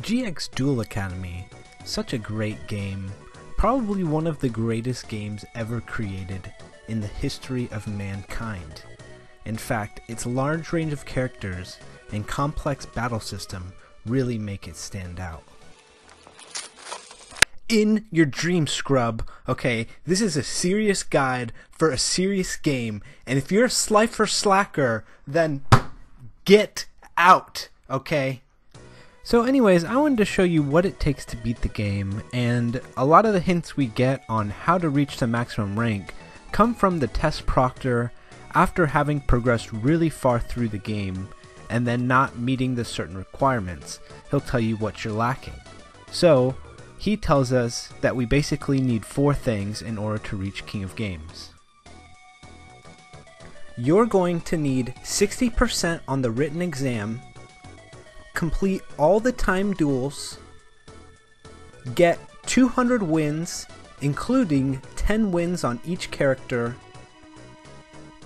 GX Duel Academy, such a great game, probably one of the greatest games ever created in the history of mankind. In fact, its large range of characters and complex battle system really make it stand out. In your dream, scrub. Okay, this is a serious guide for a serious game, and if you're a Slifer slacker, then get out, okay? So anyways, I wanted to show you what it takes to beat the game, and a lot of the hints we get on how to reach the maximum rank come from the test proctor after having progressed really far through the game and then not meeting the certain requirements. He'll tell you what you're lacking. So, he tells us that we basically need four things in order to reach King of Games. You're going to need 60% on the written exam complete all the time duels, get 200 wins, including 10 wins on each character,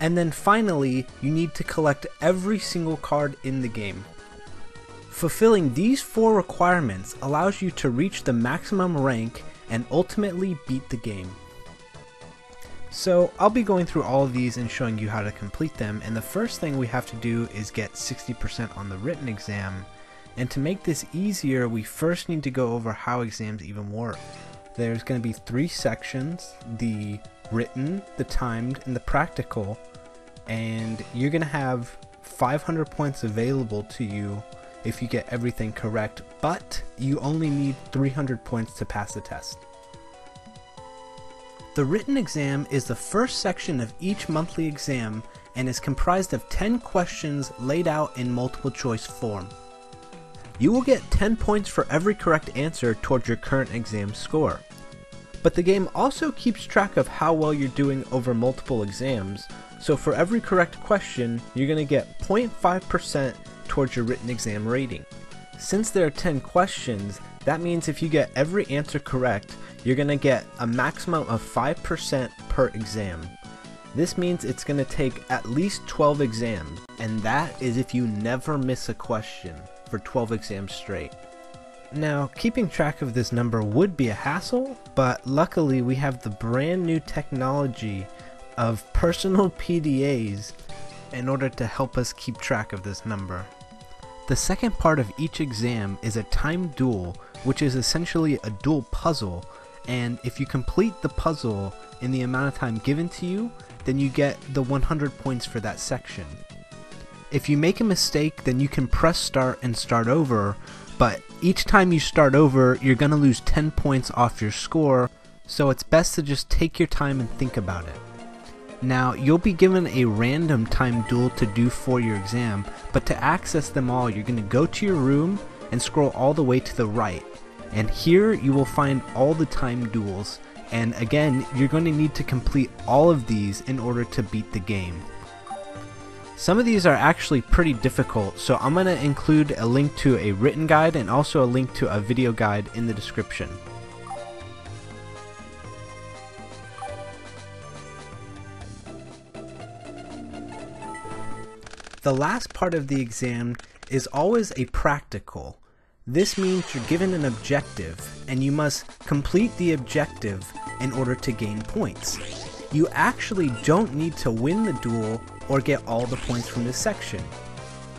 and then finally, you need to collect every single card in the game. Fulfilling these four requirements allows you to reach the maximum rank and ultimately beat the game. So I'll be going through all of these and showing you how to complete them and the first thing we have to do is get 60% on the written exam and to make this easier, we first need to go over how exams even work. There's going to be three sections, the written, the timed, and the practical, and you're going to have 500 points available to you if you get everything correct, but you only need 300 points to pass the test. The written exam is the first section of each monthly exam and is comprised of 10 questions laid out in multiple choice form. You will get 10 points for every correct answer towards your current exam score. But the game also keeps track of how well you're doing over multiple exams, so for every correct question, you're going to get 0.5% towards your written exam rating. Since there are 10 questions, that means if you get every answer correct, you're going to get a maximum of 5% per exam. This means it's going to take at least 12 exams, and that is if you never miss a question for 12 exams straight. Now, keeping track of this number would be a hassle, but luckily we have the brand new technology of personal PDAs in order to help us keep track of this number. The second part of each exam is a timed duel, which is essentially a duel puzzle, and if you complete the puzzle in the amount of time given to you, then you get the 100 points for that section. If you make a mistake, then you can press start and start over, but each time you start over, you're going to lose 10 points off your score, so it's best to just take your time and think about it. Now, you'll be given a random time duel to do for your exam, but to access them all, you're going to go to your room and scroll all the way to the right. And here you will find all the time duels, and again, you're going to need to complete all of these in order to beat the game. Some of these are actually pretty difficult, so I'm going to include a link to a written guide and also a link to a video guide in the description. The last part of the exam is always a practical. This means you're given an objective, and you must complete the objective in order to gain points. You actually don't need to win the duel or get all the points from this section.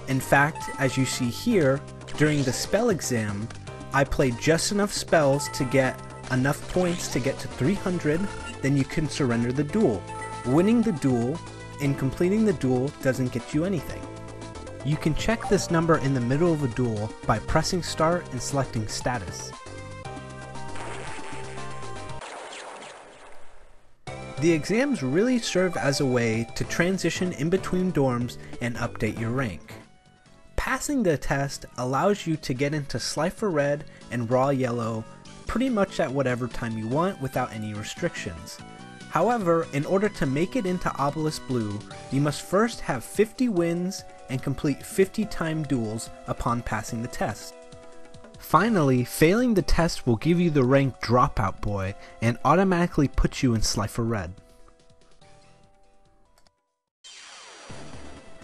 In fact, as you see here, during the spell exam, I played just enough spells to get enough points to get to 300, then you can surrender the duel. Winning the duel and completing the duel doesn't get you anything. You can check this number in the middle of a duel by pressing start and selecting status. The exams really serve as a way to transition in between dorms and update your rank. Passing the test allows you to get into Slifer Red and Ra Yellow pretty much at whatever time you want without any restrictions. However, in order to make it into Obelisk Blue, you must first have 50 wins and complete 50 time duels upon passing the test. Finally, failing the test will give you the rank Dropout Boy and automatically put you in Slifer Red.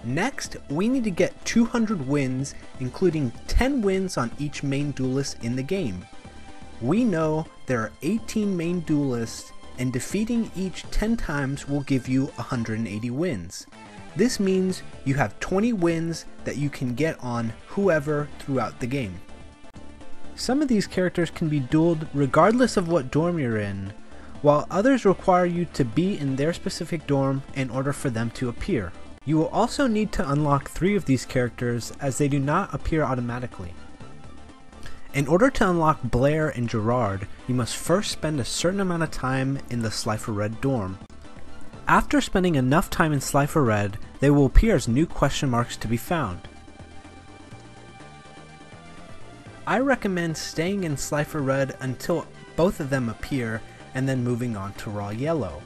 Next, we need to get 200 wins, including 10 wins on each main duelist in the game. We know there are 18 main duelists, and defeating each 10 times will give you 180 wins. This means you have 20 wins that you can get on whoever throughout the game. Some of these characters can be dueled regardless of what dorm you're in, while others require you to be in their specific dorm in order for them to appear. You will also need to unlock three of these characters as they do not appear automatically. In order to unlock Blair and Gerard, you must first spend a certain amount of time in the Slifer Red dorm. After spending enough time in Slifer Red, they will appear as new question marks to be found. I recommend staying in Slifer Red until both of them appear and then moving on to Ra Yellow.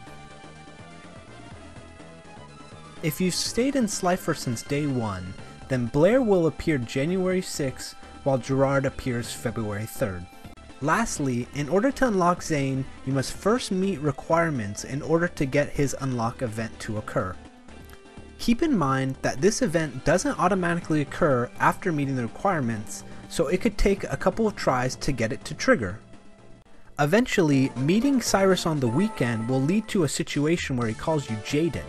If you've stayed in Slifer since day 1, then Blair will appear January 6 while Gerard appears February 3rd. Lastly, in order to unlock Zane, you must first meet requirements in order to get his unlock event to occur. Keep in mind that this event doesn't automatically occur after meeting the requirements, so it could take a couple of tries to get it to trigger. Eventually, meeting Cyrus on the weekend will lead to a situation where he calls you Jaden,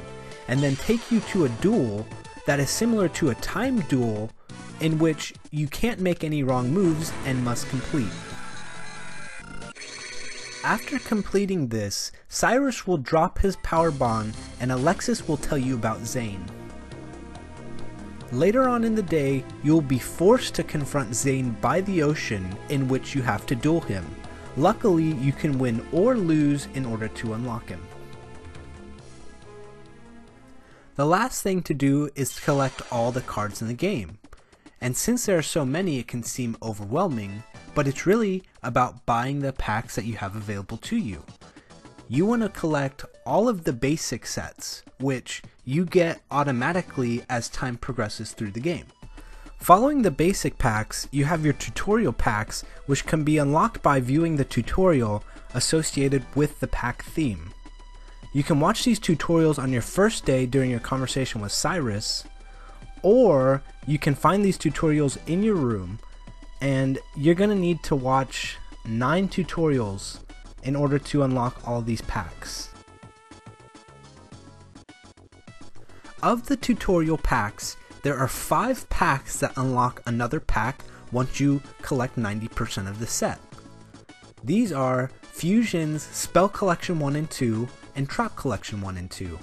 and then take you to a duel that is similar to a time duel in which you can't make any wrong moves and must complete. After completing this, Cyrus will drop his power bond and Alexis will tell you about Zane. Later on in the day, you will be forced to confront Zane by the ocean in which you have to duel him. Luckily, you can win or lose in order to unlock him. The last thing to do is to collect all the cards in the game. And since there are so many it can seem overwhelming, but it's really about buying the packs that you have available to you. You want to collect all of the basic sets, which you get automatically as time progresses through the game. Following the basic packs, you have your tutorial packs, which can be unlocked by viewing the tutorial associated with the pack theme. You can watch these tutorials on your first day during your conversation with Cyrus, or you can find these tutorials in your room, and you're going to need to watch 9 tutorials in order to unlock all these packs. Of the tutorial packs, there are 5 packs that unlock another pack once you collect 90% of the set. These are Fusion's Spell Collection 1 and 2, and Trap Collection 1 and 2.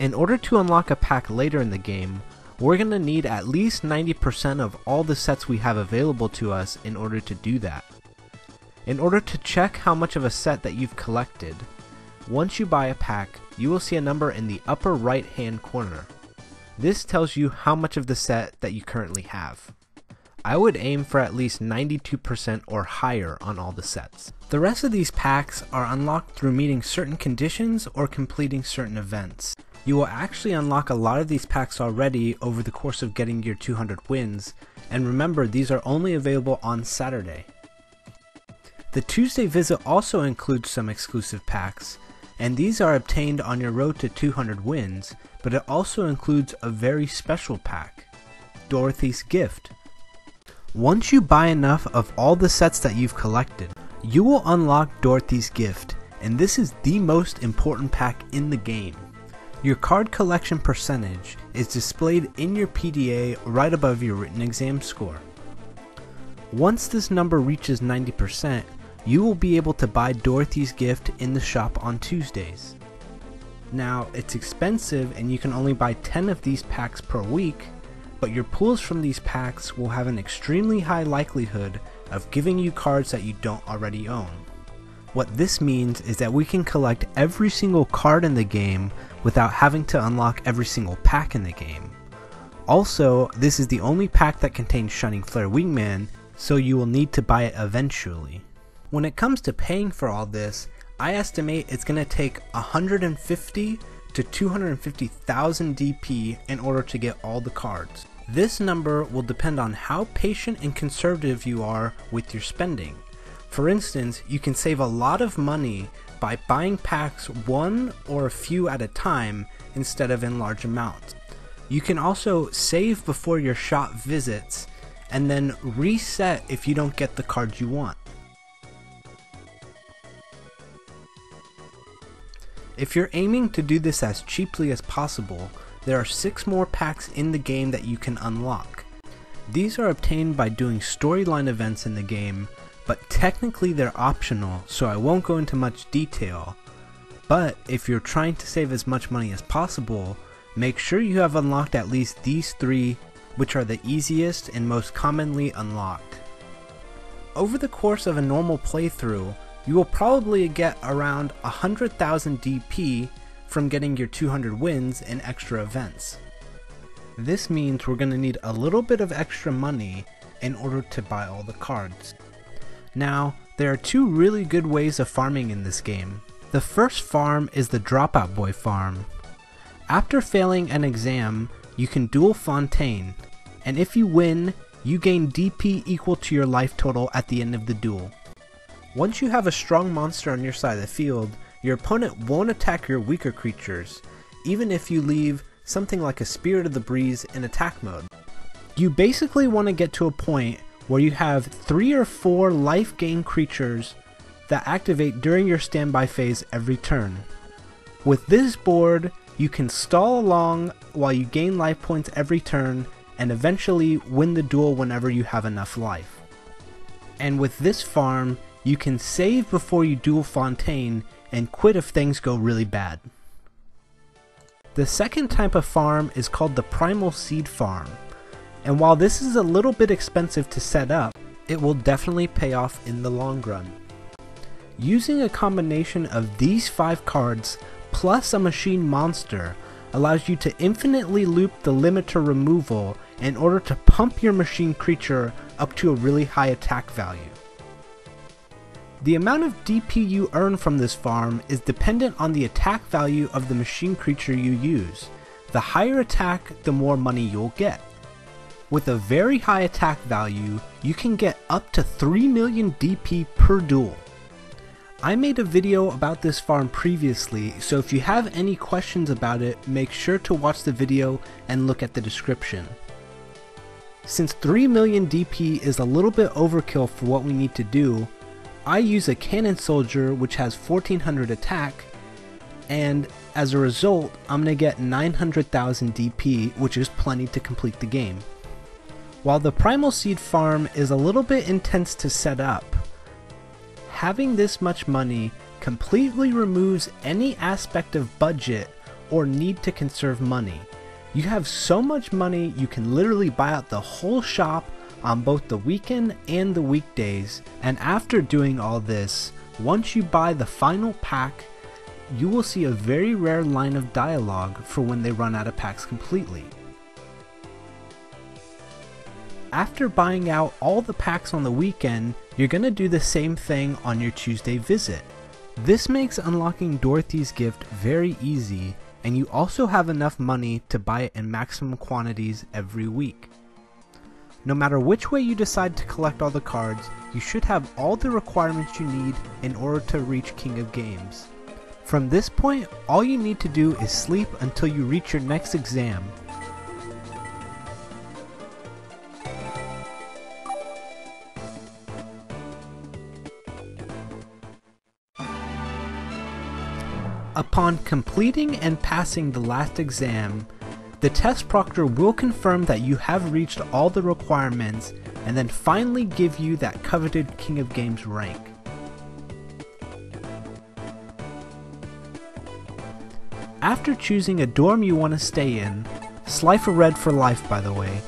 In order to unlock a pack later in the game, we're going to need at least 90% of all the sets we have available to us in order to do that. In order to check how much of a set that you've collected, once you buy a pack, you will see a number in the upper right hand corner. This tells you how much of the set that you currently have. I would aim for at least 92% or higher on all the sets. The rest of these packs are unlocked through meeting certain conditions or completing certain events. You will actually unlock a lot of these packs already over the course of getting your 200 wins, and remember these are only available on Saturday. The Tuesday visit also includes some exclusive packs, and these are obtained on your road to 200 wins, but it also includes a very special pack, Dorothy's Gift. Once you buy enough of all the sets that you've collected, you will unlock Dorothy's Gift, and this is the most important pack in the game. Your card collection percentage is displayed in your PDA right above your written exam score. Once this number reaches 90%, you will be able to buy Dorothy's Gift in the shop on Tuesdays. Now, it's expensive and you can only buy 10 of these packs per week, but your pulls from these packs will have an extremely high likelihood of giving you cards that you don't already own. What this means is that we can collect every single card in the game without having to unlock every single pack in the game. Also, this is the only pack that contains Shining Flare Wingman, so you will need to buy it eventually. When it comes to paying for all this, I estimate it's going to take 150 to 250,000 DP in order to get all the cards. This number will depend on how patient and conservative you are with your spending. For instance, you can save a lot of money by buying packs one or a few at a time instead of in large amounts. You can also save before your shop visits, and then reset if you don't get the cards you want. If you're aiming to do this as cheaply as possible, there are 6 more packs in the game that you can unlock. These are obtained by doing storyline events in the game, but technically they're optional, so I won't go into much detail. But if you're trying to save as much money as possible, make sure you have unlocked at least these three, which are the easiest and most commonly unlocked. Over the course of a normal playthrough, you will probably get around 100,000 DP from getting your 200 wins in extra events. This means we're going to need a little bit of extra money in order to buy all the cards. Now, there are two really good ways of farming in this game. The first farm is the Dropout Boy farm. After failing an exam, you can duel Fontaine, and if you win, you gain DP equal to your life total at the end of the duel. Once you have a strong monster on your side of the field, your opponent won't attack your weaker creatures, even if you leave something like a Spirit of the Breeze in attack mode. You basically want to get to a point where you have three or four life gain creatures that activate during your standby phase every turn. With this board, you can stall along while you gain life points every turn and eventually win the duel whenever you have enough life. And with this farm, you can save before you duel Fontaine and quit if things go really bad. The second type of farm is called the Primal Seed Farm, and while this is a little bit expensive to set up, it will definitely pay off in the long run. Using a combination of these 5 cards plus a machine monster allows you to infinitely loop the limiter removal in order to pump your machine creature up to a really high attack value. The amount of DP you earn from this farm is dependent on the attack value of the machine creature you use. The higher attack, the more money you'll get. With a very high attack value, you can get up to 3 million DP per duel. I made a video about this farm previously, so if you have any questions about it, make sure to watch the video and look at the description. Since 3 million DP is a little bit overkill for what we need to do, I use a cannon soldier which has 1400 attack and as a result I'm going to get 900,000 DP which is plenty to complete the game. While the Primal Seed farm is a little bit intense to set up, having this much money completely removes any aspect of budget or need to conserve money. You have so much money you can literally buy out the whole shop on both the weekend and the weekdays, and after doing all this, once you buy the final pack, you will see a very rare line of dialogue for when they run out of packs completely. After buying out all the packs on the weekend, you're going to do the same thing on your Tuesday visit. This makes unlocking Dorothy's gift very easy, and you also have enough money to buy it in maximum quantities every week. No matter which way you decide to collect all the cards, you should have all the requirements you need in order to reach King of Games. From this point, all you need to do is sleep until you reach your next exam. Upon completing and passing the last exam, the test proctor will confirm that you have reached all the requirements and then finally give you that coveted King of Games rank. After choosing a dorm you want to stay in, Slifer Red for life by the way,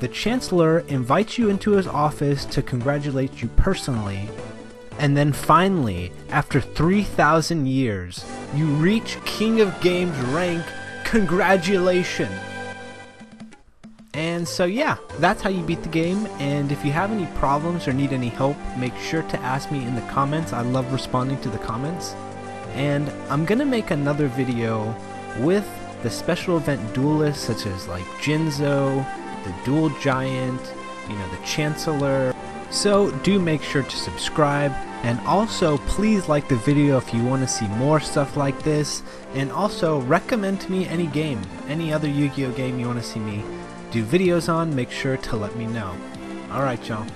the Chancellor invites you into his office to congratulate you personally, and then finally, after 3,000 years, you reach King of Games rank Congratulations! And so yeah, that's how you beat the game, and if you have any problems or need any help, make sure to ask me in the comments. I love responding to the comments. And I'm gonna make another video with the special event duelists such as like Jinzo, the Duel Giant, you know, the Chancellor, So do make sure to subscribe and also please like the video if you want to see more stuff like this and also recommend to me any game, any other Yu-Gi-Oh game you want to see me do videos on, make sure to let me know. Alright y'all,